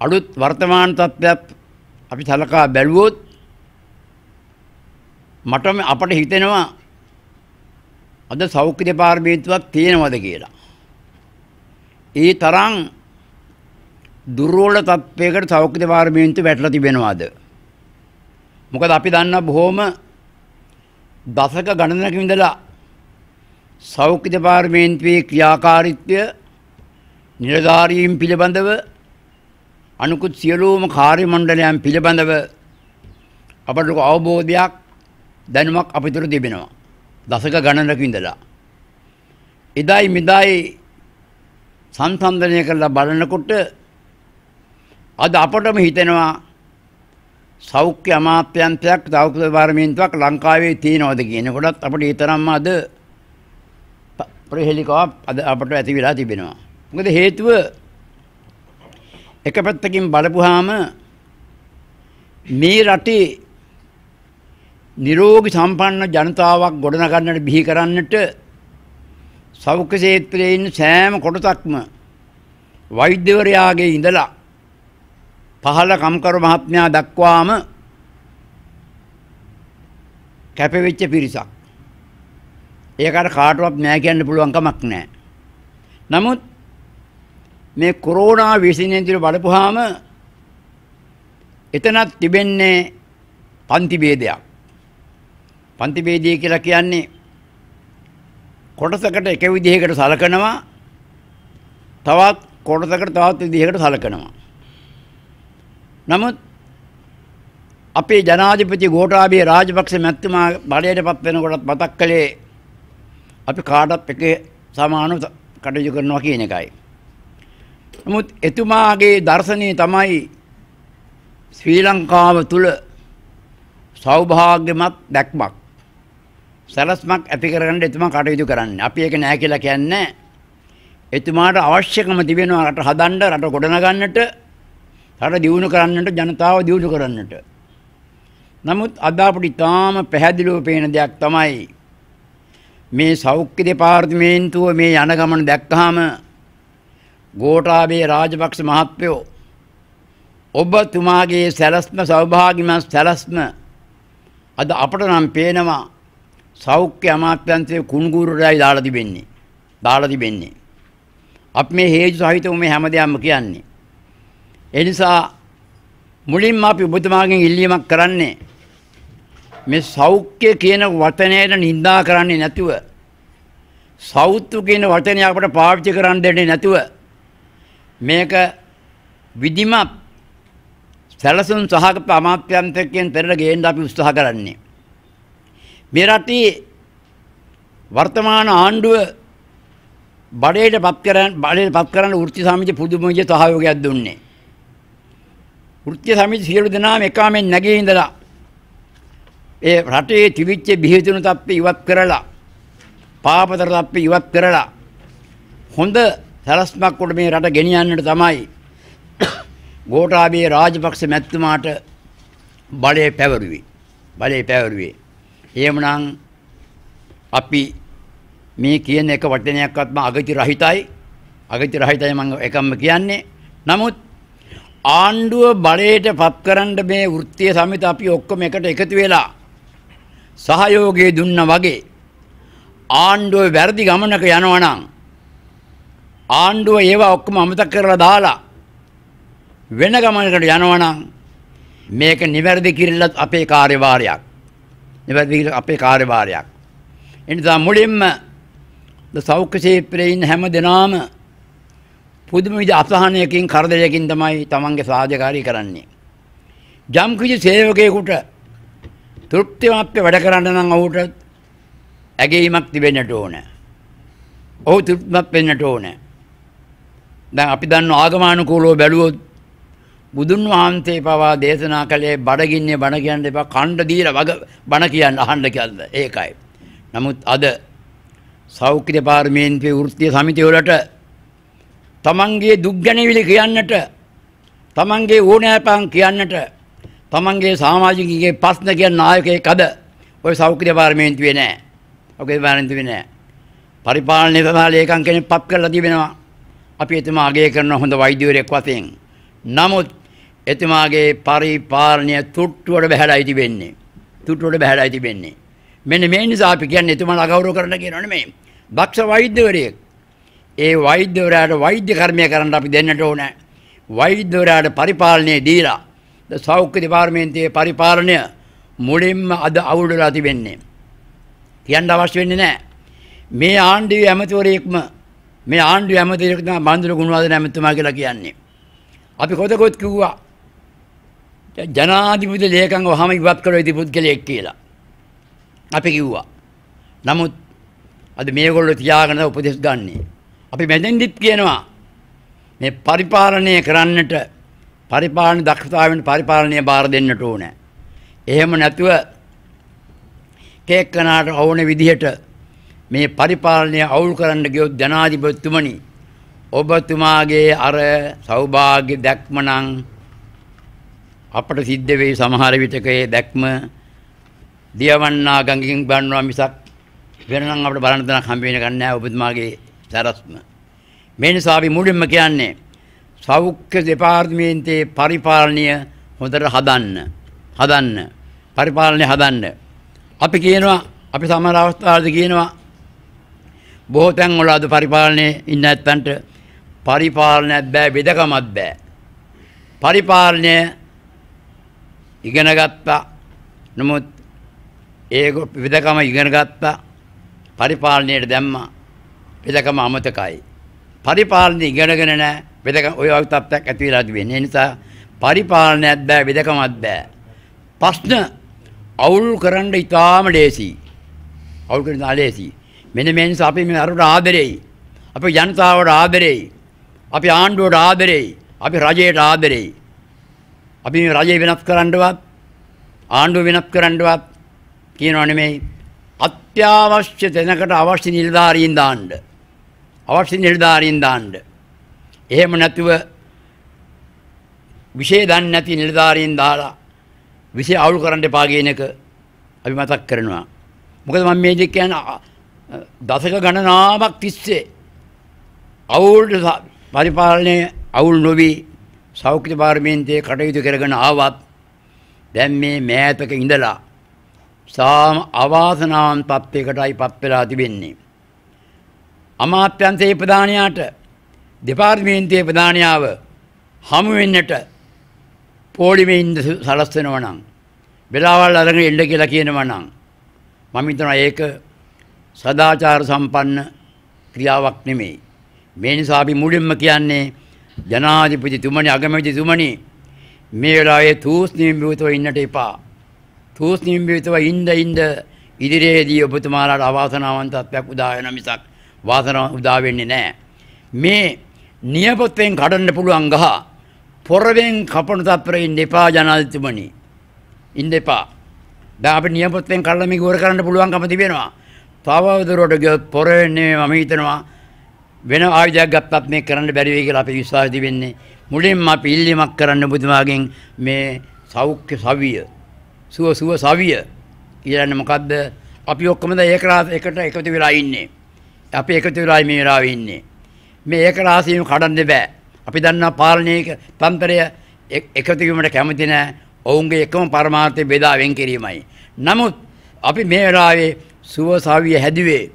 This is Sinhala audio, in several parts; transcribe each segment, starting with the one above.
අලුත් වර්තමාන තත්ත්වයක් අපි සලකා බැලුවොත් මට අපට හිතෙනවා අද සෞඛ්‍ය දෙපාර්තමේන්තුවක් තියෙනවද කියලා. ඒ තරම් දුර්වල තත්ත්වයකට සෞඛ්‍ය දෙපාර්තමේන්තුව වැටලා තිබෙනවාද? මොකද අපි දන්නා බොහොම දශක ගණනක ඉඳලා සෞඛ්‍ය දෙපාර්තමේන්තුවේ ක්‍රියාකාරීත්වය නිලධාරීන් පිළිබඳව අනුකුත් සියලුම කාර්ය මණ්ඩලයන් පිළිබඳව අපට ලොකු අවබෝධයක් දැනුමක් අපිට තිබෙනවා. දශක ගණනක ඉඳලා. එදායි මෙදායි සංසන්දනය කරලා බලනකොට අද අපටම හිතෙනවා සෞඛ්‍ය අමාත්‍යන්තයක් සෞඛ්‍ය පාර්ලිමේන්තුවක් ලංකාවේ තියෙනවද කියනකොටත් අපිට ඒ තරම්ම අද ප්‍රහෙලිකාවක් අද අපට ඇති වෙලා තිබෙනවා. මොකද හේතුව එක පැත්තකින් බලපුවාම මේ රටේ නිරෝගී සම්පන්න ජනතාවක් ගොඩනගන්නට බිහි කරන්නට සෞඛ්‍ය ක්ෂේත්‍රයේ ඉන්න සෑම කොටසක්ම වෛද්‍යවරයාගේ ඉඳලා පහළ කම්කරු මහත්මයා දක්වාම කැපවෙච්ච පිරිසක්. ඒකට කාටවත් නෑ කියන්න පුළුවන් කමක් නෑ. නමුත් මේ කොරෝනා විසිනෙන්දිර බලපුහාම එතනත් තිබෙන්නේ පන්ති ભેදයක්. පන්ති ભેදය කියලා කියන්නේ කොටසකට එක විදිහකට සලකනවා තවත් කොටසකට තවත් විදිහකට සලකනවා. නමුත් අපේ ජනාධිපති ගෝඨාභය රාජපක්ෂ මැතිතුමා බලයට පත් වෙනකොටත් මතක් කළේ අපි කාටත් එක සමානව කටයුතු කරනවා කියන එකයි. නමුත් එතුමාගේ දර්ශනය තමයි ශ්‍රී ලංකාව තුළ සෞභාග්‍යමත් දැක්මක් සැලස්මක් ඇති කරගන්න එතුමා කටයුතු කරන්නේ. අපි ඒක නෑ කියලා කියන්නේ එතුමාට අවශ්‍යකම තිබෙනවා රට හදන්න රට ගොඩනගන්නට රට දියුණු කරන්නට ජනතාව දියුණු කරන්නට. නමුත් අද අපිට ඊටාම පැහැදිලිව පේන දෙයක් තමයි මේ සෞඛ්‍ය දෙපාර්තමේන්තුව මේ යන ගමන දැක්කහම ගෝඨාභය රාජපක්ෂ මහත්මයෝ ඔබතුමාගේ සැලස්ම සෞභාග්‍යමත් සැලස්ම අද අපට නම් පේනවා සෞඛ්‍ය අමාත්‍යන්තයේ කුණුගුරුරයි දාලා තිබෙන්නේ. දාලා තිබෙන්නේ. අපි මේ හේතු සහිතව මේ හැමදේම කියන්නේ. ඒ නිසා මුලින්ම අපි ඔබතුමාගෙන් ඉල්ලීමක් කරන්නේ මේ සෞඛ්‍ය කියන වචනයට නිඳා කරන්නේ නැතුව සෞතු කියන වචනය අපට පාවිච්චි කරන්න දෙන්නේ නැතුව මේක විධිමත් සැලසුම් සහගත අමාත්‍යන්තකයෙන් පෙරට ගේන්න අපි උත්සාහ කරන්නේ. මේ රටේ වර්තමාන ආණ්ඩුව බඩේට පත් කරන් බඩේට පත් කරන්න වෘත්ති සමිතිය පුදුම විදිහට සහයෝගයක් දුන්නේ. වෘත්ති සමිතිය සියලු දෙනාම එකමෙන් නැගී ඉඳලා ඒ රටේ තිබිච්ච බිහිතුණු තත්ත්ව ඉවත් කරලා පාපතර තත්ත්ව ඉවත් කරලා හොඳ සලස්මක් උඩ මේ රට ගෙනියන්නට තමයි ගෝඨාභය රාජපක්ෂ මැතිතුමාට බලය පැවරුවේ. බලය පැවරුවේ. එහෙමනම් අපි මේ කියන එක වචනයක්වත්ම අගති රහිතයි. අගති රහිතයි මම එකම කියන්නේ. නමුත් ආණ්ඩුව බලයට පත් කරන්න මේ වෘත්තීය සමිත අපි ඔක්කොම එකට එකතු වෙලා සහයෝගය දුන්න වගේ ආණ්ඩුව වැරදි ගමනක යනවා නම් ආණ්ඩුව ඒවා ඔක්කොම අමතක කරලා දාලා වෙන ගමනකට යනවා නම් මේක නිවැරදි කිරිල්ලත් අපේ කාර්යභාරයක්. නිවැරදි අපේ කාර්යභාරයක්. එනිසා මුලින්ම සෞඛ්‍ය ක්ෂේත්‍රයේ ඉන්න හැම දෙනාම පුදුම විදිහ අසහනයකින් කරදරයකින් තමයි තමන්ගේ සාධකාරී කරන්නේ. යම් කිසි සේවකයෙකුට තෘප්තිමත්ව වැඩ කරන්න නම් ඔහුට ඇගීමක් තිබෙන්නට ඕන. ඔහු තෘප්තිමත් වෙන්නට ඕන. දැන් අපි දන්න ආගමානුකූලව බැලුවොත් බුදුන් වහන්සේ පවා දේශනා කළේ බඩගින්නේ බණ කියන්න එපා කණ්ඩ දීලා වග බණ කියන්න අහන්න කියලා. ඒකයි. නමුත් අද සෞඛ්‍ය දෙපාර්තමේන්තුවේ වෘත්තීය සමිතිය වලට තමන්ගේ දුක් ගැනවිලි කියන්නට තමන්ගේ ඕනෑපන් කියන්නට තමන්ගේ සමාජිකගේ ප්‍රශ්න කියන නායකයෙක් අද ওই සෞඛ්‍ය දෙපාර්තමේන්තුවේ නැහැ. ඔකේ දෙපාර්තමේන්තුවේ නැහැ. පරිපාලනය සඳහා ලේකම් කෙනෙක් පත් කරලා තිබෙනවා. අපි එතුමා අගය කරන හොඳ වෛද්‍යවරයෙක් වශයෙන්. නමුත් එතුමාගේ පරිපාලනය තුට්ටුවට බහැලායි තිබෙන්නේ. තුට්ටුවට බහැලායි තිබෙන්නේ. මෙන්න මේ නිසා අපි කියන්නේ එතුමාලා අගෞරව කරන්න කියනවා නෙමෙයි. දක්ෂ වෛද්‍යවරයෙක්. ඒ වෛද්‍යවරයාට වෛද්‍ය කර්මය කරන්න අපි දෙන්නට ඕනේ. වෛද්‍යවරයාට පරිපාලනය දීලා සෞඛ්‍ය දෙපාර්තමේන්තුවේ පරිපාලනය මුලින්ම අද අවුල් වෙලා තිබෙන්නේ. කියන්න අවශ්‍ය වෙන්නේ නැහැ. මේ ආණ්ඩුවේ ඇමතිවරයෙක්ම මේ ආණ්ඩුවේ ඇමතිවරයෙක් තමයි බන්දුල ගුණවර්ධන ඇමතිතුමා කියලා කියන්නේ. අපි කොතකොත් කිව්වා ජනාධිපති ලේකම්ව වහම ඉවත් කළ යුතු පුද්ගලයෙක් කියලා. අපි කිව්වා. නමුත් අද මේගොල්ලෝ තියාගෙන උපදෙස් ගන්නේ. අපි මැදෙන්දිත් කියනවා මේ පරිපාලනය කරන්නට පරිපාලන දක්ෂතාවෙන් පරිපාලනය බාර දෙන්නට ඕනේ. එහෙම නැතුව කේක්කනාට ඕන විදිහට මේ පරිපාලනය අවුල් කරන්න ගියොත් ජනාධිපතිතුමනි ඔබතුමාගේ අර සෞභාග්‍ය දැක්ම නම් අපට සිද්ධ වෙයි සමහර විටක ඒ දැක්ම දියවන්නා ගඟකින් බන්නවා මිසක් වෙනනම් අපිට බලන්න තැනක් හම්බ වෙන ගන්නේ නැහැ ඔබතුමාගේ සරස්ම. මේ නිසා අපි මුලින්ම කියන්නේ සෞඛ්‍ය දෙපාර්තමේන්තයේ පරිපාලනය හොඳට හදන්න. හදන්න. පරිපාලනය හදන්න. අපි කියනවා අපි සමහර අවස්ථාවලදී කියනවා බොහෝ තැන්වල අද පරිපාලනයේ ඉන්න ඇත්තන්ට පරිපාලනයක් බෑ බෙදකමක් බෑ. පරිපාලනය ඉගෙන ගත්තා. නමුත් ඒක විදකම ඉගෙන ගත්තා. පරිපාලනයට දැම්මා. විදකම අමතකයි. පරිපාලනය ඉගෙනගෙන නැහැ. විදකම ඔය වගේ තත්ත්වයක් ඇති වෙලා තිබෙන්නේ. ඒ නිසා පරිපාලනයක් බෑ විදකමක් බෑ. ප්‍රශ්න අවුල් කරන්න ඉතාම ලේසි. අවුල් කරන්න ලේසි. මෙන්න මේ නිසා අපි මේ අරුට ආදරෙයි. අපි ජනතාවට ආදරෙයි. අපි ආණ්ඩුවට ආදරෙයි. අපි රජයට ආදරෙයි. අපි මේ රජය වෙනස් කරන්නවත් ආණ්ඩුව වෙනස් කරන්නවත් කියනව නෙමෙයි. අත්‍යවශ්‍ය තැනකට අවශ්‍ය නිලධාරීන් දාන්න. අවශ්‍ය නිලධාරීන් දාන්න. එහෙම නැතුව විශේෂ දන්නේ නැති නිලධාරීන් දාලා විශේෂ අවුල් කරන්න එපා කියන එක අපි මතක් කරනවා. මොකද මම මේ දෙක කියන්නේ දශක ගණනාවක් තිස්සේ අවුල් පරිපාලනයේ අවුල් නොවි සෞඛ්‍ය පාර්ලිමේන්තුවේ කටයුතු කරගෙන ආවත් දැන් මේ මෑතක ඉඳලා සාම අවාසනාවන් තත්ත්වයකටයි පත් වෙලා තිබෙන්නේ. අමාත්‍යංශයේ ප්‍රධානියාට දෙපාර්තමේන්තුවේ ප්‍රධානියාව හමු වෙන්නට පොලිමේ ඉඳ සලස්වනවා නම් වෙලාවල් අරගෙන එන්න කියලා කියනවා නම් මම හිතනවා ඒක සදාචාර සම්පන්න ක්‍රියාවක් නෙමෙයි. මේ නිසා අපි මුලින්ම කියන්නේ ජනාධිපතිතුමනි අගමැතිතුමනි මේ වෙලාවේ තූස් නිම්බිතව ඉන්නට එපා. තූස් නිම්බිතව ඉඳ ඉඳ ඉදිරියේදී ඔබතුමාලාට අවාසනාවන්ත තත්ත්වයක් උදා වෙන මිසක් වාසනාව උදා වෙන්නේ නැහැ. මේ නියපොත්තෙන් කඩන්න පුළුවන් ගහ පොරවෙන් කපන තත්පරේ ඉන්න එපා ජනාධිපතිතුමනි. ඉන්න එපා. දැන් අපි නියපොත්තෙන් කඩලා මේක ඉවර කරන්න පුළුවන්කම තිබෙනවා. තවදුරට ගියොත් පොරවෙන්නේ මම හිතනවා වෙන ආයුධයක් ගත්තත් මේ කරන්න බැරි වෙයි කියලා අපි විශ්වාස තිබෙන්නේ. මුලින්ම අපි ඉල්ලීමක් කරන්න බුදුමාගෙන් මේ සෞඛ්‍ය සවිය සුව සුව සවිය කියන්නේ මොකද්ද? අපි ඔක්කොම දැන් ඒක එකට එකතු වෙලා ඉන්නේ. අපි එකතු වෙලා මේ වෙලාවේ ඉන්නේ. මේ ඒක රාශියම කඩන්න බෑ. අපි දන්නා පාලනයේ තන්ත්‍රය එකතු වීමට කැමති නැහැ. ඔවුන්ගේ එකම පරමාර්ථය බෙදා වෙන් කිරීමයි. නමුත් අපි මේ වෙලාවේ සුව සවිය හැදුවේ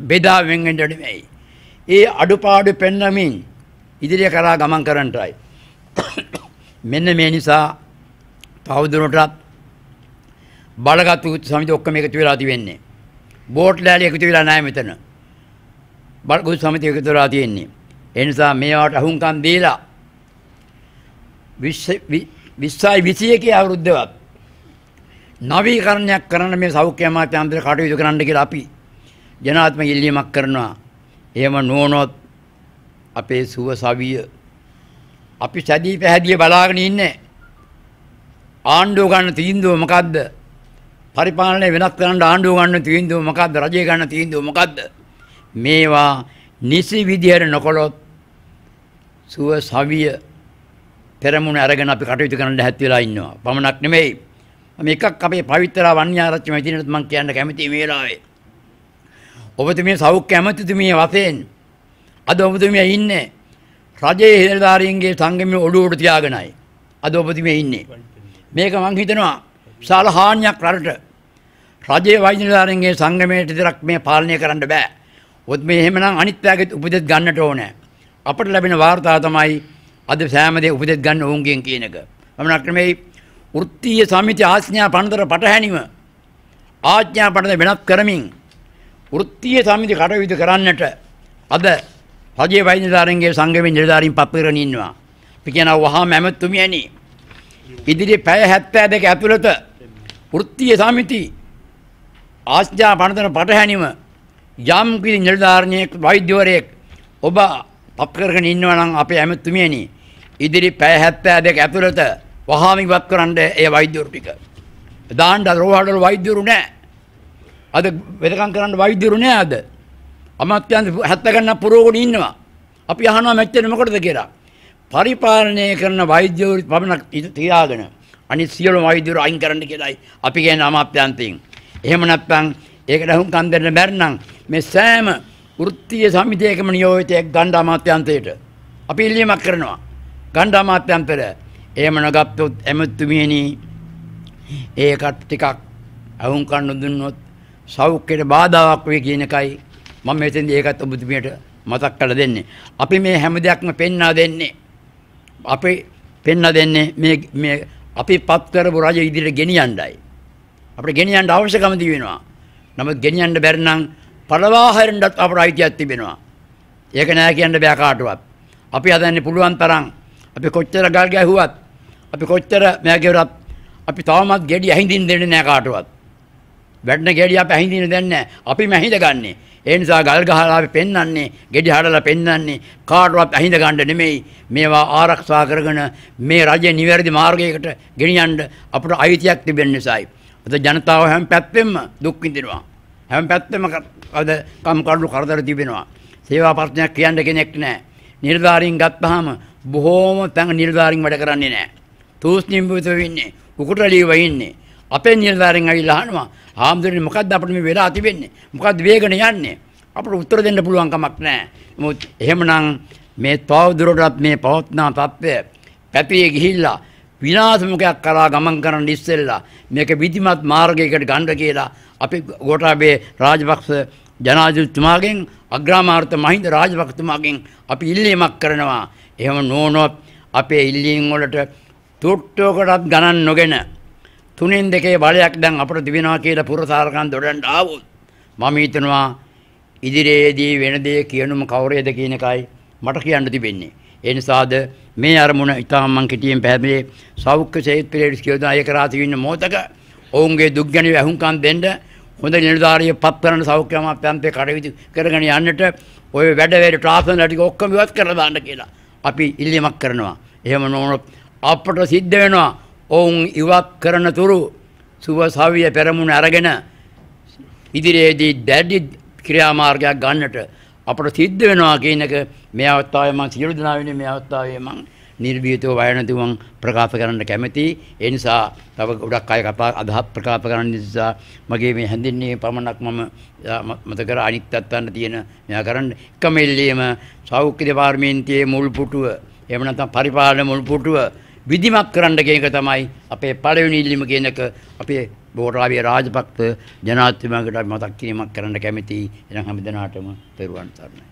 බෙදා වෙන් වෙන්න නෙමෙයි. ඒ අඩුපාඩු පෙන්වමින් ඉදිරිය කරා ගමන් කරන්නටයි. මෙන්න මේ නිසා තවදුරටත් බලගත් සමිති ඔක්කොම එකතු වෙලා තිබෙන්නේ. බෝට් ලෑලි එකතු වෙලා නැහැ මෙතන. බලගත් සමිති එකතු වෙලා තියෙන්නේ. ඒ නිසා මේවට අහුම්කම් දීලා 20 21 අවුරුද්දවත් නවීකරණයක් කරන්න මේ සෞඛ්‍ය අමාත්‍යාංශය කටයුතු කරන්න කියලා අපි ජනාත්ම ඉල්ලීමක් කරනවා. එහෙම නොවනොත් අපේ සුව සවිය අපි සැදී පැහැදිය බලාගෙන ඉන්නේ. ආණ්ඩුව ගන්න තීන්දුව මොකද්ද? පරිපාලනය වෙනස් කරන්න ආණ්ඩුව ගන්න තීන්දුව මොකද්ද? රජය ගන්න තීන්දුව මොකද්ද? මේවා නිසි විදියට නොකළොත් සුව සවිය පෙරමුණ අරගෙන අපි කටයුතු කරන්න හැත් වෙලා ඉන්නවා. පමණක් නෙමෙයි. මම එකක් අපේ පවිත්‍ර වන්‍යාරච්චි මැදිනේට මම කියන්න කැමතියි මේ වෙලාවේ. ඔබතුමිය සෞඛ්‍ය ඇමතිතුමිය වශයෙන් අද ඔබතුමිය ඉන්නේ රජයේ නිලධාරීන්ගේ සංගමයේ ඔළුවට තියාගෙනයි අද ඔබතුමිය ඉන්නේ. මේක මං හිතනවා විශාල හානියක් රටට. රජයේ වෛද්‍ය නිලධාරීන්ගේ සංගමයට විතරක් මේ පාලනය කරන්න බෑ. ඔත් මේ එහෙමනම් අනිත් පැයකට උපදෙස් ගන්නට ඕනේ. අපට ලැබෙන වාර්තාව තමයි අද සෑම දේ උපදෙස් ගන්න ඕන්ගෙන් කියන එක. මමනක් නෙමෙයි වෘත්තීය සමිති ආඥා පනතර පටහැනිව ආඥා පනත වෙනස් කරමින් වෘත්තීය සමිති කටයුතු කරන්නට අද රජයේ වෛද්‍ය නිලධාරීන්ගේ සංගමේ නිලධාරීන් පත් කරගෙන ඉන්නවා. අපි කියනවා වහාම ඇමතුමියනි ඉදිරි පැය 72 ඇතුළත වෘත්තීය සමිති ආඥා පනතන පටහැනිව යම් කිසි නිලධාරණයෙක් වෛද්‍යවරයෙක් ඔබ පත් කරගෙන ඉන්නවා නම් අපේ ඇමතුමියනි ඉදිරි පැය 72 ඇතුළත වහාම ඉවත් කරන්න ඒ වෛද්‍යවරු ටික. දාන්න රෝහලවල වෛද්‍යවරු නැහැ. අද වෙදකම් කරන්න වෛද්‍යවරු නැහැ අද. අමාත්‍යංශ 70 ගණන් පුරවගෙන ඉන්නවා. අපි අහනවා මෙච්චර මොකටද කියලා. පරිපාලනය කරන වෛද්‍යවරු පමණක් තියාගෙන අනිත් සියලු වෛද්‍යවරු අයින් කරන්න කියලායි අපි කියන්නේ අමාත්‍යංශයෙන්. එහෙම නැත්නම් ඒකට හුඟම් දෙන්න බැරි නම් මේ සෑම වෘත්තීය සමිතියකම නියෝජිතයෙක් ගණ්ඩ අමාත්‍යන්තයට අපි ඉල්ලීමක් කරනවා. ගණ්ඩ අමාත්‍යන්තර එහෙම නොගත්තොත් ඇමතුමියනි ඒකට ටිකක් අහුම් කන්න දුන්නොත් සෞඛ්‍යයට බාධාවක් වෙයි කියන එකයි මම මෙතෙන්දී ඒකත් ඔබතුමියට මතක් කරලා දෙන්නේ. අපි මේ හැම දෙයක්ම පෙන්වා දෙන්නේ. අපි පෙන්වා දෙන්නේ මේ මේ අපි පත් කරපු රජ ඉදිරියට ගෙනියන්නයි. අපිට ගෙනියන්න අවශ්‍යකම තිබෙනවා. නමුත් ගෙනියන්න බැරි නම් පළවා හැරෙන්නත් අපට අයිතියක් තිබෙනවා. ඒක නෑ කියන්න බෑ කාටවත්. අපි හදන්නේ පුළුවන් තරම් අපි කොච්චර ගල් ගැහුවත් අපි කොච්චර මෑ ගෙවරත් අපි තවමත් ගෙඩි ඇහිඳින් දෙන්නේ නෑ කාටවත්. වැඩන ගෙඩි අපි ඇහිඳින් දෙන්නේ නෑ. අපි මැහිඳ ගන්නෙ. ඒ නිසා ගල් ගහලා අපි පෙන්වන්නේ, ගෙඩි හඩලා පෙන්වන්නේ කාටවත් ඇහිඳ ගන්න නෙමෙයි. මේවා ආරක්ෂා කරගෙන මේ රජය නිවැරදි මාර්ගයකට ගෙනියන්න අපට අයිතියක් තිබෙන නිසායි. අද ජනතාව හැම පැත්තෙම දුක් විඳිනවා. හැම පැත්තෙම අද කම්කටොළු කරදර තිබෙනවා. සේවා ප්‍රශ්නයක් කියන්න කෙනෙක් නැහැ. නිලධාරීන් ගත්තාම බොහෝම තැන් නිලධාරීන් වැඩ කරන්නේ නැහැ. තූස්නිම්බුත වෙන්නේ. උකුටලීව ඉන්නේ. අපේ නිලධාරීන් ඇවිල්ලා අහනවා "ආම්දුරනේ මොකද්ද අපිට මේ වෙලා තිබෙන්නේ? මොකද්ද වේගන යන්නේ?" අපිට උත්තර දෙන්න පුළුවන් කමක් නැහැ. මොකද එහෙමනම් මේ තවදුරටත් මේ පවත්නා තත්ත්වය පැතියේ ගිහිල්ලා විනාශමුඛයක් කරා ගමන් කරන්න ඉස්සෙල්ලා මේක විධිමත් මාර්ගයකට ගන්න කියලා අපි ගෝඨාභය රාජපක්ෂ ජනාධිපතිතුමාගෙන් අග්‍රාමාර්ථ මහින්ද රාජපක්ෂතුමාගෙන් අපි ඉල්ලීමක් කරනවා. එහෙම නොවුනොත් අපේ ඉල්ලීම් වලට තුට්ටුවකටත් ගණන් නොගෙන තුනෙන් දෙකේ බලයක් දැන් අපිට තිබෙනවා කියලා පුරසාරකන් දොඩන්න ආවොත් මම හිතනවා ඉදිරියේදී වෙන දේ කියනුම කවුරේද කියන එකයි මට කියන්න තිබෙන්නේ. ඒ නිසාද මේ අරමුණ ඉතාම මං කෙටියෙන් පැහැදිලි සෞඛ්‍ය ක්ෂේත්‍රයේ කියනවා ඒක රාති වෙන්න මොහතක ඔවුන්ගේ දුක් ගැන වැහුම්කම් දෙන්න හොඳ නිලධාරිය පත් කරන සෞඛ්‍ය අමාත්‍යාංශයේ කටයුතු කරගෙන යන්නට ওই වැඩ වැඩ ට්‍රාන්ස්ෆර් ටික ඔක්කොම ඉවත් කරලා දාන්න කියලා අපි ඉල්ලීමක් කරනවා. එහෙම නොවුනොත් අපට සිද්ධ වෙනවා ඔවුන් ඉවත් කරන තුරු සුව සවිය පෙරමුණ අරගෙන ඉදිරියේදී දැඩි ක්‍රියාමාර්ගයක් ගන්නට අපට සිද්ධ වෙනවා කියන එක මේ අවස්ථාවේ මම සියලු දෙනා වෙනුවෙන් මේ අවස්ථාවේ මම නිර්භීතව වයනතු මම ප්‍රකාශ කරන්න කැමැතියි. ඒ නිසා තව ගොඩක් අය කතා අදහස් ප්‍රකාශ කරන්න නිසා මගේ මේ හැඳින්වීම පමණක් මම මත කර අනිත් අත්තන්න තියෙන මෙයා කරන්න එකම ඉල්ලීම සෞඛ්‍ය දෙපාර්තමේන්තුවේ මුල් පුටුව එහෙම නැත්නම් පරිපාලන මුල් පුටුව විධිමත් කරන්න කියන එක තමයි අපේ පළවෙනි ඉල්ලීම කියන එක අපේ බෝරාවිය රාජපක්ෂ ජනාධිපතිතුමාට මතක් කිරීමක් කරන්න කැමැතියි. එනම් හැම දිනාටම පෙරුවන් සරණයි.